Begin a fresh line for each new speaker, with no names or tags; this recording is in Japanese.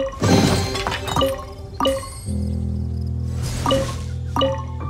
you